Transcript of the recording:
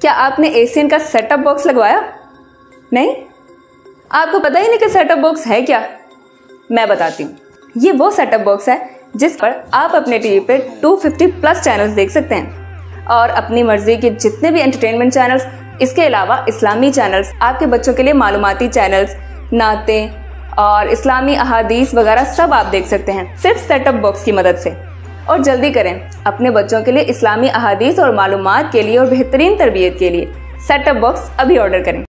क्या आपने एशियन का सेटअप बॉक्स लगवाया? नहीं? आपको पता ही नहीं कि सेटअप बॉक्स है क्या? मैं बताती हूँ। ये वो सेटअप बॉक्स है जिस पर आप अपने टीवी पे 250 प्लस चैनल्स देख सकते हैं। और अपनी मर्ज़ी के जितने भी एंटरटेनमेंट चैनल्स इसके अलावा इस्लामी चैनल्स आपके बच्चों के लिए मालूमती चैनल्स नाते और इस्लामी अहादीस वगैरह सब आप देख सकते हैं, सिर्फ़ सेटअप बॉक्स की मदद से। और जल्दी करें। अपने बच्चों के लिए इस्लामी अहादीस और मालूम के लिए और बेहतरीन तरबियत के लिए। सेटअप बॉक्स अभी ऑर्डर करें।